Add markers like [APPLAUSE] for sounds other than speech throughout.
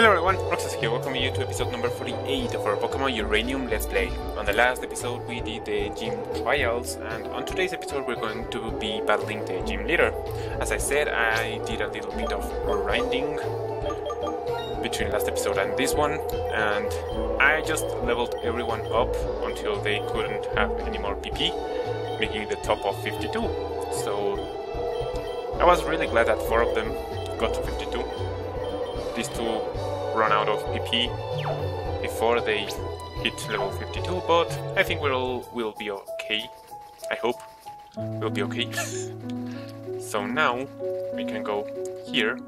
Hello everyone, Roxas here, welcome you to episode number 48 of our Pokemon Uranium Let's Play. On the last episode we did the gym trials, and on today's episode we're going to be battling the gym leader. As I said, I did a little bit of grinding between last episode and this one, and I just leveled everyone up until they couldn't have any more PP, making the top of 52. So I was really glad that four of them got to 52. These two run out of PP before they hit level 52, but I think we'll we'll be okay. I hope we'll be okay. [LAUGHS] so now we can go here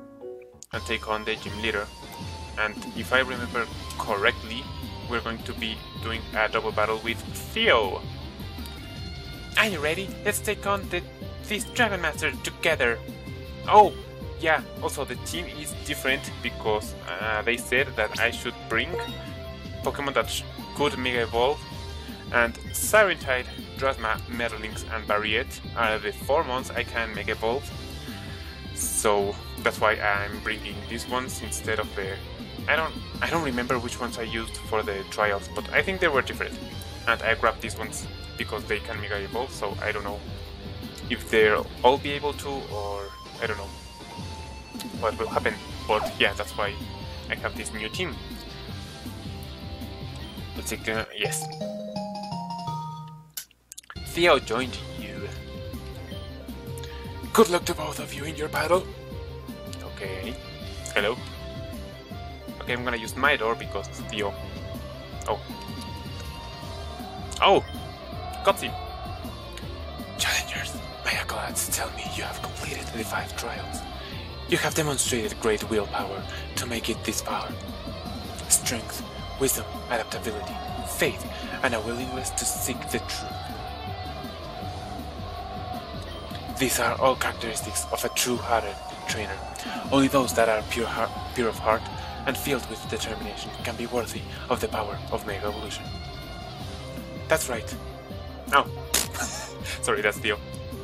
and take on the gym leader. And if I remember correctly, we're going to be doing a double battle with Theo. Are you ready? Let's take on the this Dragon Master together. Oh, yeah, also the team is different because uh, they said that I should bring Pokemon that could Mega Evolve and Sirentide, Drasma, Metalynx and Barriette are the four months I can Mega Evolve. So that's why I'm bringing these ones instead of the... I don't I don't remember which ones I used for the trials, but I think they were different. And I grabbed these ones because they can Mega Evolve, so I don't know if they'll all be able to or I don't know what will happen. But yeah, that's why I have this new team. Let's take uh, yes. Theo joined you. Good luck to both of you in your battle. Okay. Hello. Okay, I'm gonna use my door because Theo. Oh. Oh! Cutscene! Challengers, my accolades tell me you have completed the five trials. You have demonstrated great willpower to make it this far. Strength, wisdom, adaptability, faith, and a willingness to seek the truth. These are all characteristics of a true-hearted trainer. Only those that are pure, heart, pure of heart and filled with determination can be worthy of the power of Mega Evolution. That's right. Oh, [LAUGHS] sorry, that's Theo.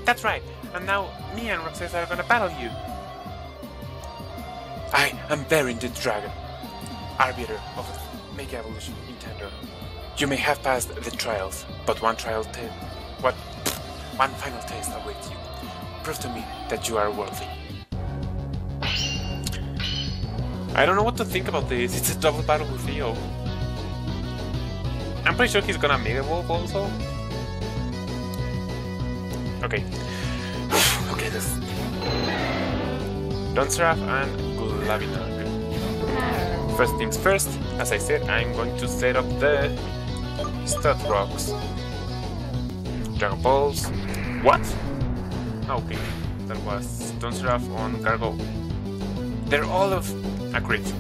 That's right, and now me and Roxas are gonna battle you. I am Baron the Dragon, arbiter of Mega Evolution Nintendo. You may have passed the trials, but one trial ta- what one final test awaits you. Prove to me that you are worthy. I don't know what to think about this. It's a double battle with Theo. I'm pretty sure he's gonna Mega Evolve also. Okay. [SIGHS] okay, this. Dunsaraf and First things first, as I said, I'm going to set up the stud rocks. Dragon Balls. What? Ah, okay, that was Dunsaraf on Gargo. They're all of a crit.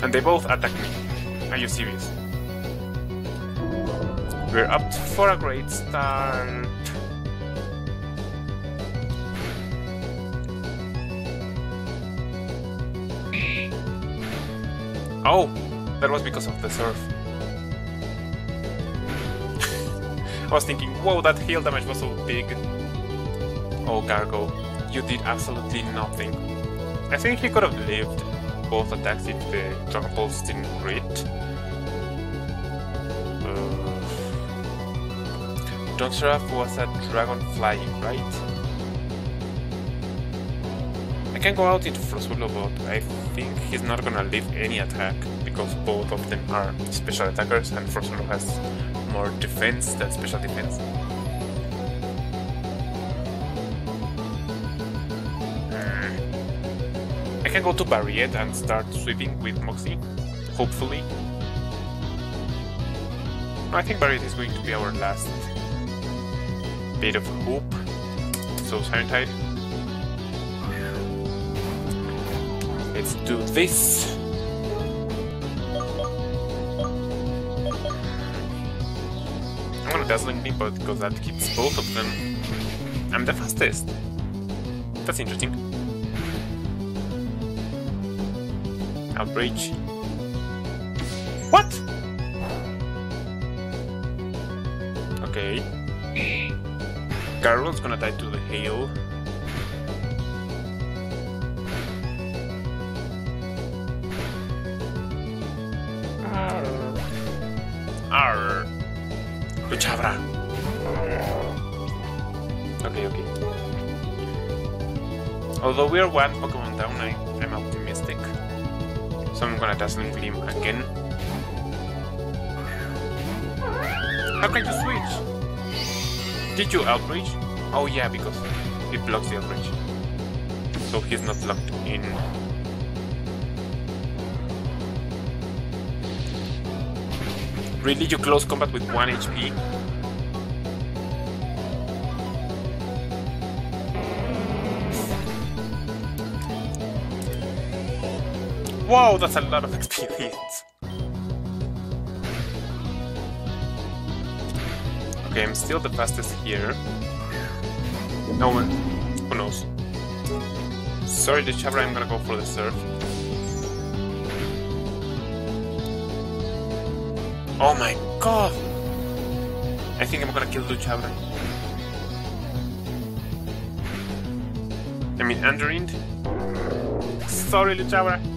And they both attack me. Are you serious? We're up for a great start. Oh, that was because of the surf. [LAUGHS] I was thinking, whoa, that heal damage was so big. Oh, Gargo, you did absolutely nothing. I think he could have lived both attacks if the Dragon Balls didn't crit. Uh, was a dragon flying, right? I can go out into Frostwolf, but I think he's not gonna leave any attack because both of them are special attackers and Frostwolf has more defense than special defense. I can go to Barriette and start sweeping with Moxie, hopefully. I think Barriette is going to be our last bit of hope. So Sirentide. Let's do this. I'm gonna Dazzling but because that keeps both of them. I'm the fastest. That's interesting. Outrage. What? Okay. Carol's gonna die to the hail. Okay, okay. Although we're one Pokemon down, I, I'm optimistic. So I'm gonna Dazzling Gleam again. How can you switch? Did you Outrage? Oh yeah, because it blocks the Outrage. So he's not locked in. Really, you close combat with 1 HP? Wow, that's a lot of [LAUGHS] experience. Okay, I'm still the fastest here. No one. Who knows? Sorry, the Chabra, I'm gonna go for the surf. Oh my god! I think I'm gonna kill the Chabra. I mean, Andorind. Sorry, Luchabra. [LAUGHS]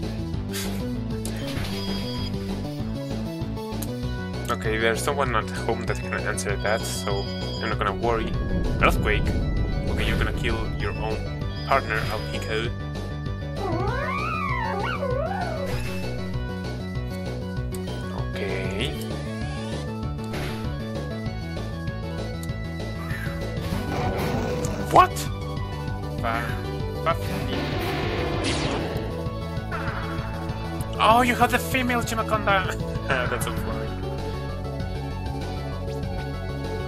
Okay, there's someone at home that can answer that, so I'm not gonna worry. Earthquake? Okay, you're gonna kill your own partner, Alpico. Oh, you have the female Chimaconda! [LAUGHS] That's so funny.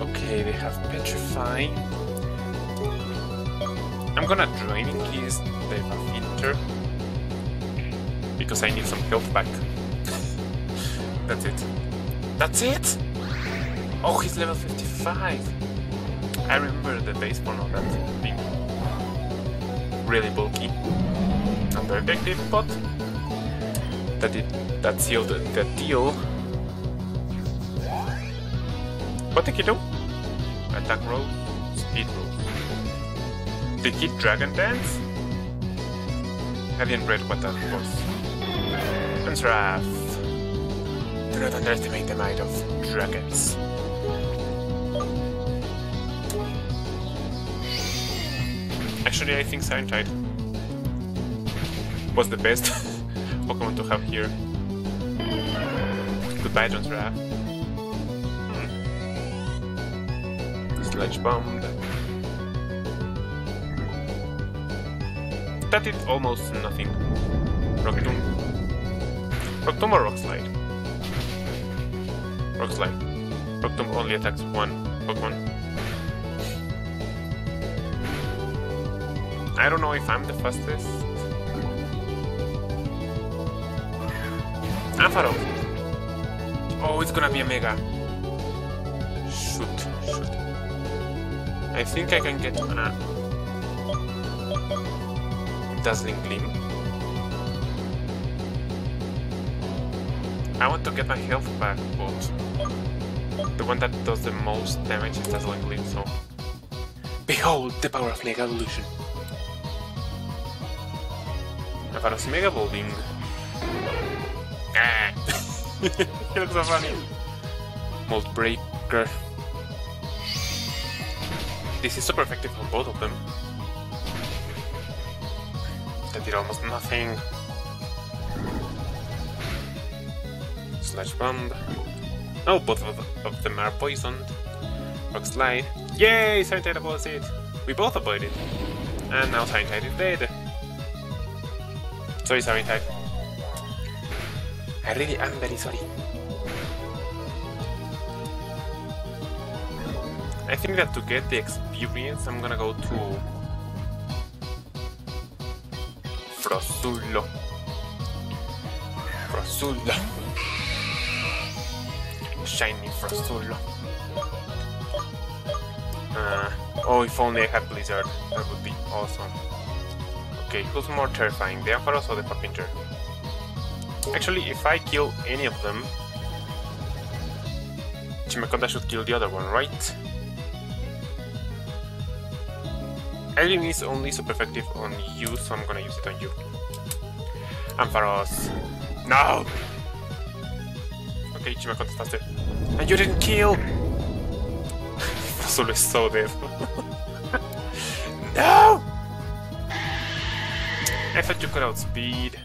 Okay, they have Petrify. I'm gonna drain in case they have Inter. Because I need some health back. [LAUGHS] That's it. That's it? Oh, he's level 55. I remember the base form of that being really bulky. Not very effective, but that it that sealed the deal. What did he do? Attack roll, speed roll. Did he Dragon Dance? I didn't read what that was. Wrath. Do not underestimate the might of dragons. Actually, I think Silent Tide was the best [LAUGHS] Pokemon to have here. Goodbye, John's Wrath. Hmm. Sludge Bomb. That did almost nothing. Rock Tomb. Rock Tomb or Rock Slide? Rock Slide. Rock Tomb only attacks one Pokemon. I don't know if I'm the fastest. Ampharos! Oh, it's gonna be a Mega. Shoot, shoot. I think I can get a Dazzling Gleam. I want to get my health back, but the one that does the most damage is Dazzling Gleam, so... Behold the power of Mega Evolution! Ampharos Mega Evolving. [LAUGHS] He looks so funny. Mold Breaker. This is super effective on both of them. That did almost nothing. Slash Bomb. Oh, both of, of them are poisoned. Rock Slide. Yay! Silent avoids it! We both avoided. And now Silent is dead. Sorry, Tide. I really am very sorry. I think that to get the experience, I'm gonna go to Frozullo. Frozullo. Shiny Frozullo. Uh, oh, if only I had Blizzard, that would be awesome. Okay, who's more terrifying, the Ampharos or the Papinter? Actually, if I kill any of them, Chimaconda should kill the other one, right? Alien is only super effective on you, so I'm gonna use it on you. Ampharos. No! Okay, Chimaconda's faster. And you didn't kill! [LAUGHS] Azul is so dead. [LAUGHS] no! I thought you could outspeed.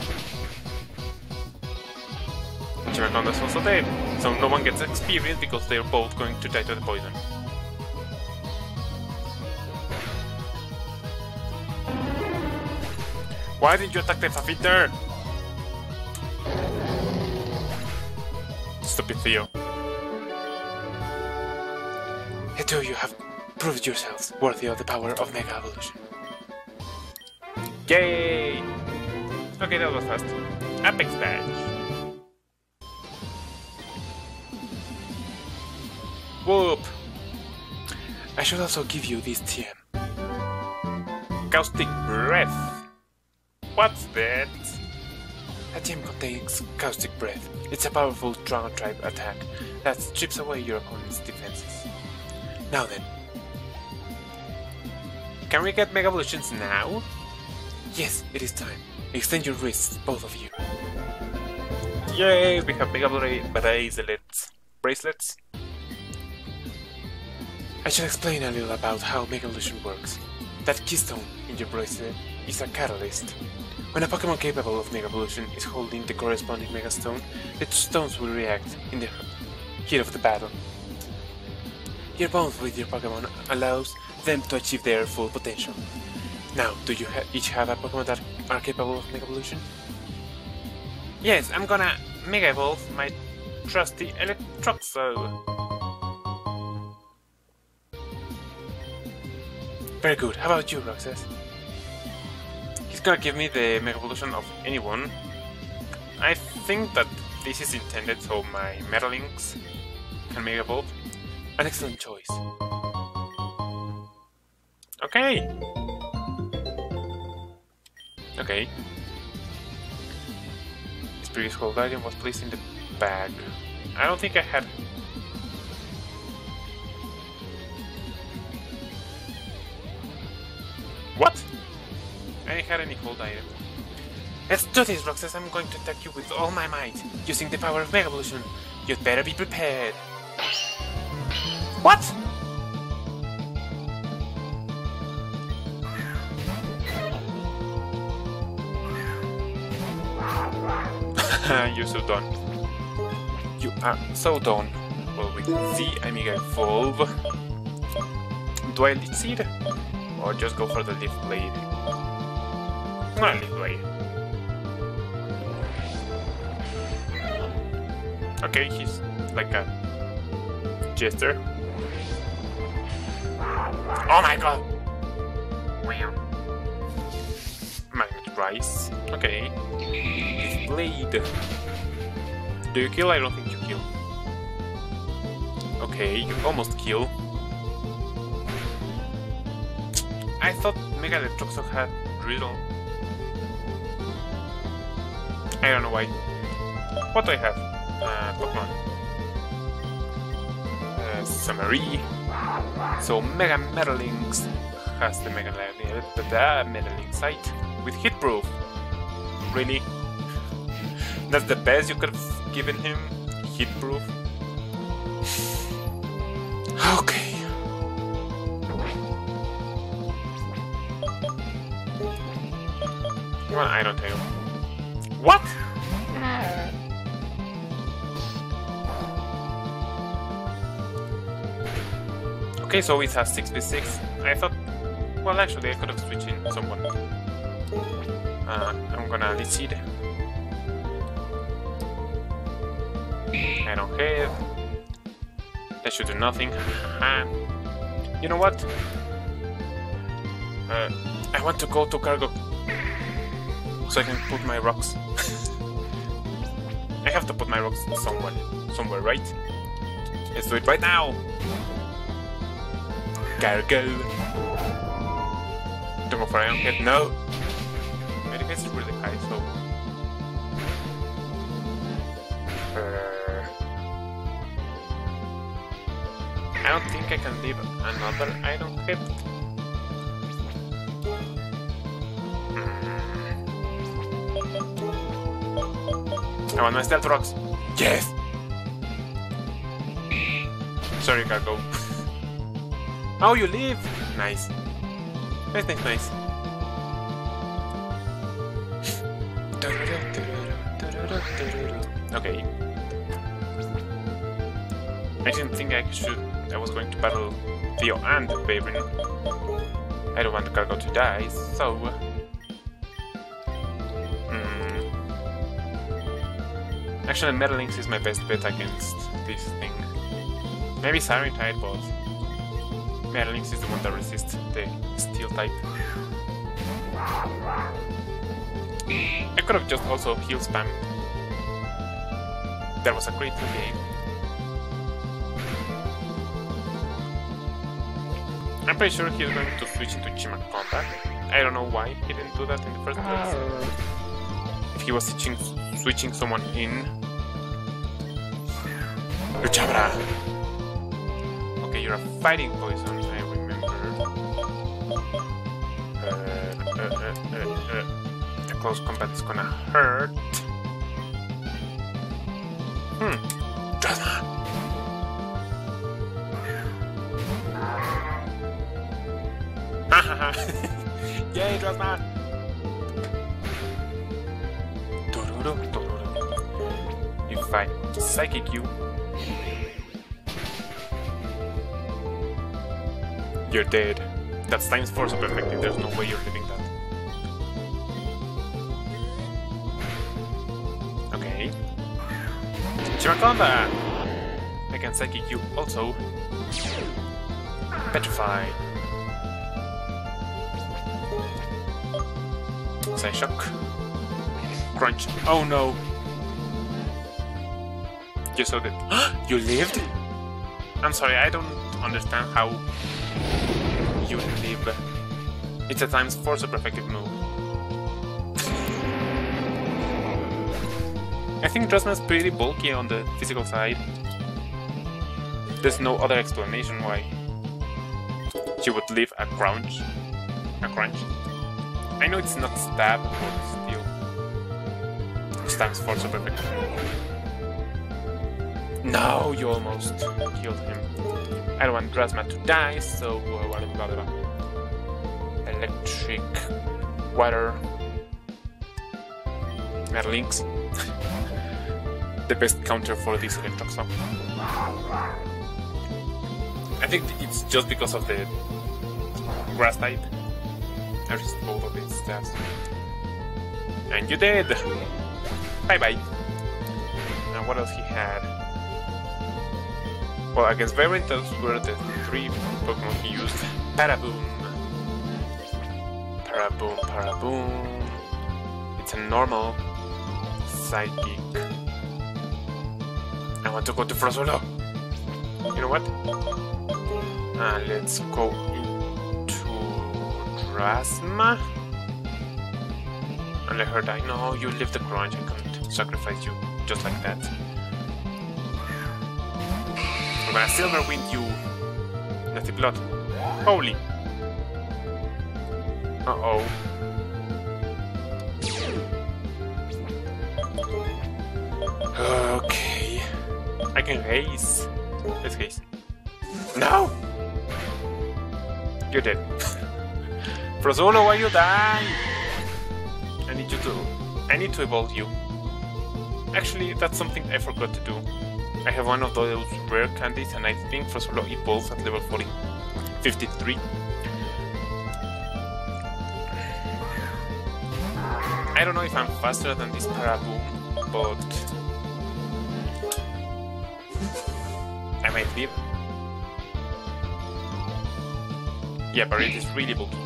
Chimacon is also dead, so no one gets experience because they're both going to die to the poison. Why didn't you attack the Fafiter? Stupid Theo. Eto, you have proved yourselves worthy of the power of Mega Evolution. Yay! Okay, that was fast. Apex badge. Whoop! I should also give you this TM. Caustic Breath. What's that? A TM contains Caustic Breath. It's a powerful Dragon Tribe attack that strips away your opponent's defenses. Now then. Can we get Mega Evolutions now? Yes, it is time. Extend your wrists, both of you. Yay, we have Mega bracelets. Bracelets? I shall explain a little about how Mega Evolution works. That keystone in your bracelet is a catalyst. When a Pokemon capable of Mega Evolution is holding the corresponding Mega Stone, the stones will react in the heat of the battle. Your bond with your Pokemon allows them to achieve their full potential. Now, do you ha each have a Pokemon that are capable of Mega Evolution? Yes, I'm gonna Mega Evolve my trusty Electruxo. Very good. How about you, Roxas? He's gonna give me the Mega Evolution of anyone. I think that this is intended so my Metalynx can Mega Evolve. An excellent choice. Okay. Okay. His previous gold item was placed in the bag. I don't think I had I any hold item. Let's do this, Roxas. I'm going to attack you with all my might, using the power of Mega Evolution. You'd better be prepared. What? [LAUGHS] You're so done. You are so done. Well, we can see I'm Mega Evolve. Do I lead seed? or just go for the leaf blade. Okay, he's like a jester. Oh my god! Magnet Rise. Okay. Leaf blade. Do you kill? I don't think you kill. Okay, you almost kill. I thought Mega Electruxo had Riddle. I don't know why. What do I have? Uh, Pokemon. Uh, Summary. So Mega Metalynx has the Mega the Metalink sight with hit proof. Really? That's the best you could have given him? Hit proof? okay. Come on, Iron Tail. What? Okay, so it has 6v6. I thought... Well, actually, I could have switched in someone. Uh, I'm gonna seed. I don't have... That should do nothing. You know what? Uh, I want to go to cargo so I can put my rocks. [LAUGHS] I have to put my rocks somewhere, somewhere, right? Let's do it right now! Gargle! Don't go for Iron Head, no! My defense is really high, so... Uh, I don't think I can leave another Iron Head. I want my stealth rocks. Yes! Sorry, Cargo. [LAUGHS] Oh, you live! Nice. Nice, nice, [LAUGHS] nice. Okay. I didn't think I should. I was going to battle Theo and Baron. I don't want cargo to die, so. Hmm. Actually, Metalynx is my best bet against this thing. Maybe Siren Tide, but Metalynx is the one that resists the Steel type. I could have just also heal spam. That was a great game. I'm pretty sure he's going to switch into Chimaconda. I don't know why he didn't do that in the first place. If he was switching, switching someone in. Luchabra! Okay, you're a fighting poison, close combat is gonna hurt. Hmm. Drama! [LAUGHS] Yay, Drasma! You fight Psychic you. You're dead. That's times 4 super effective, there's no way you're living I can Psychic you also. Petrify. Psyshock. Crunch. Oh no! You saw that. [GASPS] you lived? I'm sorry, I don't understand how you live. It's a times 4 super effective move. I think Drasma's pretty bulky on the physical side. There's no other explanation why she would leave a crunch. A crunch. I know it's not stab, but still. Stands for super effective. No, you almost killed him. I don't want Drasma to die, so uh, blah, blah, blah. electric water. Metalynx. [LAUGHS] the best counter for this Electruxo. I think it's just because of the grass type. I resist both of its stats. And you did! Bye bye. Now what else he had? Well, against Variant, those were the three Pokemon he used. Paraboom. Paraboom, Paraboom. It's a normal psychic. Want to go to Frozolo. You know what? Uh, let's go into Drasma. And let her die. No, you live the crunch. I can't sacrifice you just like that. I'm gonna silver wind you. Nasty blood. Holy. Uh Can haze. Let's. No! You're dead. [LAUGHS] Frozolo, why you die? I need you to... I need to evolve you. Actually, that's something I forgot to do. I have one of those rare candies and I think Frozolo evolves at level 40. 53. I don't know if I'm faster than this Paraboom, but... might live. Yeah, but it is really bulky.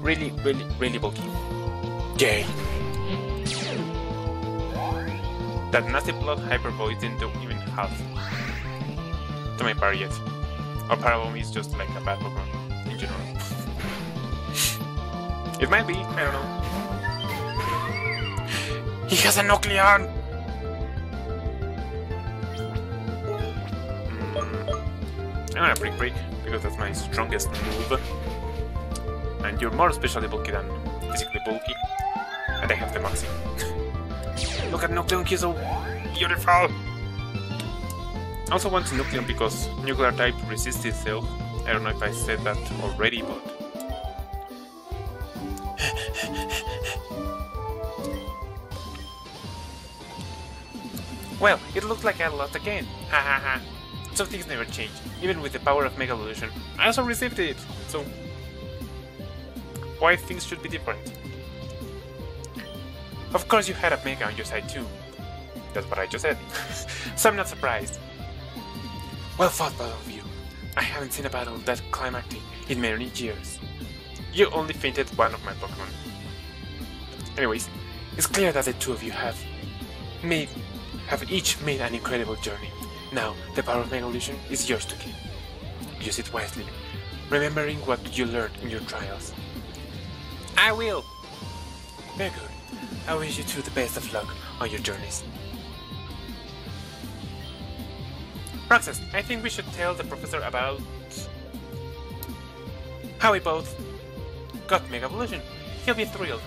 Really, really, really bulky. Yay! That nasty blood Hyper Voice didn't do even half to my parry yet. Or Paraboom is just like a bad Pokemon in general. it might be, I don't know. He has a Nucleon! Gonna Brick Break because that's my strongest move. And you're more especially bulky than physically bulky. And I have the Maxi. [LAUGHS] Look at Nocturne, he's so beautiful! I also want Nucleon because nuclear type resists itself. I don't know if I said that already, but... [LAUGHS] well, it looks like I lost again. Ha ha ha. Some things never change, even with the power of Mega Evolution. I also received it, so... Why things should be different? Of course you had a Mega on your side too. That's what I just said. [LAUGHS] so I'm not surprised. Well fought, both of you. I haven't seen a battle that climactic in many years. You only fainted one of my Pokemon. Anyways, it's clear that the two of you have made have each made an incredible journey. Now, the power of Mega Evolution is yours to keep. Use it wisely, remembering what you learned in your trials. I will! Very good. I wish you two the best of luck on your journeys. Roxas, I think we should tell the professor about how we both got Mega Evolution. He'll be thrilled.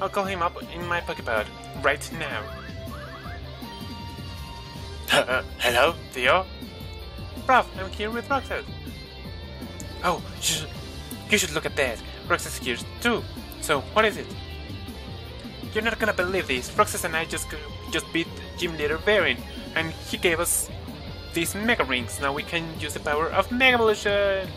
I'll call him up in my Poképod right now. [LAUGHS] Hello, Theo? Prof, I'm here with Roxas. Oh, you should, you should look at that. Roxas here too. So, what is it? You're not gonna believe this. Roxas and I just uh, just beat Gym Leader Varin, and he gave us these Mega Rings. Now we can use the power of Mega Evolution!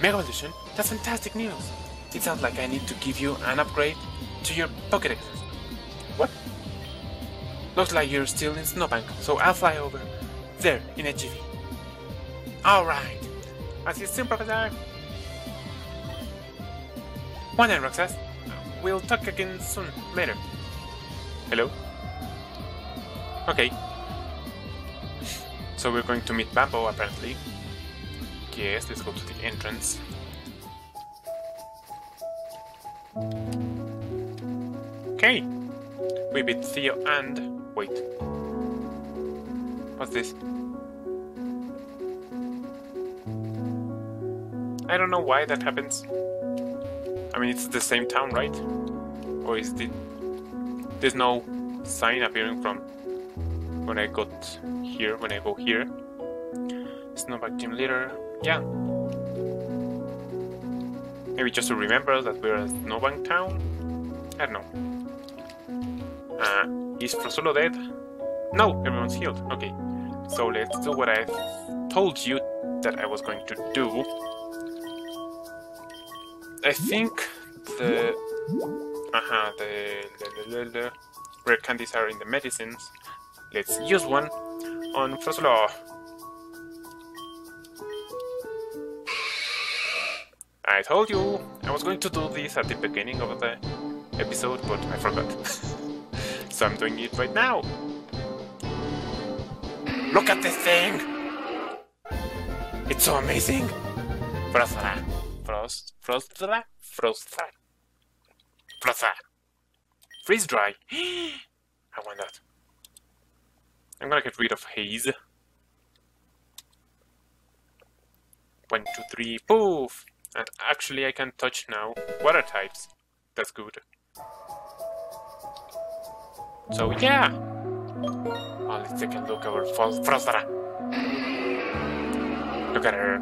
Mega Evolution? That's fantastic news! It sounds like I need to give you an upgrade to your Pokédex. What? Looks like you're still in Snowbank, so I'll fly over there in a jiffy. Alright! I'll see you soon, Professor! One night, Roxas. We'll talk again soon, later. Hello? Okay, so we're going to meet Bambo, apparently. Yes, let's go to the entrance. Okay! We beat Theo and... wait. What's this? I don't know why that happens. I mean, it's the same town, right? Or is it... There's no sign appearing from when I got here, when I go here. Snowbank Gym Leader, yeah. Maybe just to remember that we're in Snowbank Town? I don't know. Uh, is Frozolo dead? No, everyone's healed. Okay, so let's do what I told you that I was going to do. I think the... Aha, uh -huh, the, the, the, the rare candies are in the medicines. Let's use one on Frozolo. I told you I was going to do this at the beginning of the episode, but I forgot. [LAUGHS] so I'm doing it right now. Look at this thing! It's so amazing! Frostra. Frost. Frostra. Frostra. Frostra. Freeze dry. [GASPS] I want that. I'm gonna get rid of haze. One, two, three, poof! And actually I can touch now water types. That's good. So yeah! Oh, let's take a look at our Frostara. Look at her.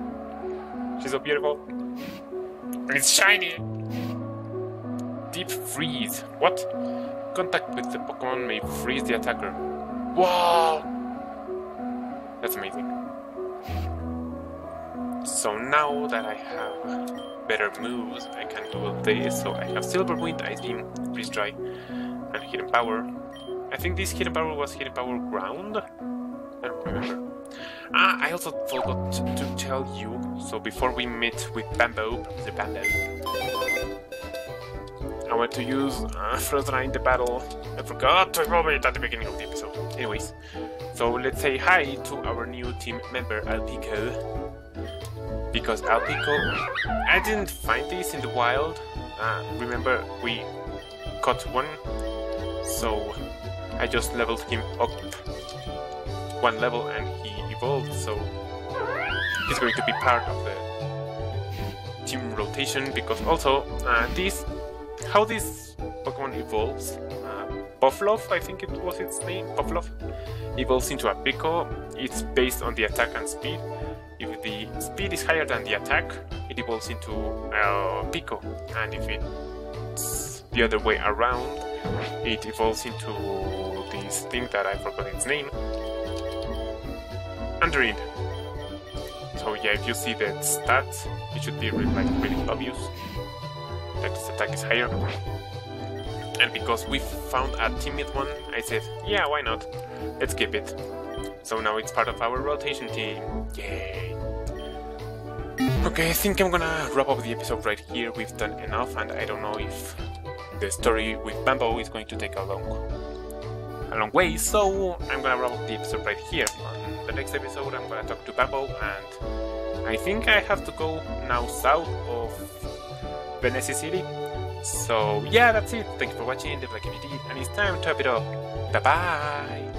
She's so beautiful. And it's shiny! Deep freeze. What? Contact with the Pokemon may freeze the attacker. Wow! That's amazing. So now that I have better moves, I can do this. So I have Silver Wind, Ice Beam, Freeze Dry, and Hidden Power. I think this Hidden Power was Hidden Power Ground? I don't remember. Ah, I also forgot to tell you, so before we meet with Bambo, the Bambo, I want to use uh, Frozen in the battle. I forgot to roll it at the beginning of the episode. Anyways, so let's say hi to our new team member, Alpico. Because Alpico, I didn't find this in the wild. Uh, remember, we caught one, so I just leveled him up one level and he evolved, so he's going to be part of the team rotation because also uh, this how this Pokemon evolves, uh, I think it was its name, Pavlov, evolves into a Pico. It's based on the attack and speed. If the speed is higher than the attack, it evolves into a Pico, and if it's the other way around, it evolves into this thing that I forgot its name. Android. So yeah, if you see the stats, it should be really, like really obvious that its attack is higher. And because we found a timid one, I said, yeah, why not? Let's keep it. So now it's part of our rotation team. Yay! Okay, I think I'm gonna wrap up the episode right here. We've done enough, and I don't know if the story with Bambo is going to take a long, a long way. So I'm gonna wrap the episode right here. On the next episode, I'm gonna talk to Bambo, and I think I have to go now south of Venice City so yeah, that's it. Thank you for watching, leave like if you did, and it's time to wrap it up. Bye bye!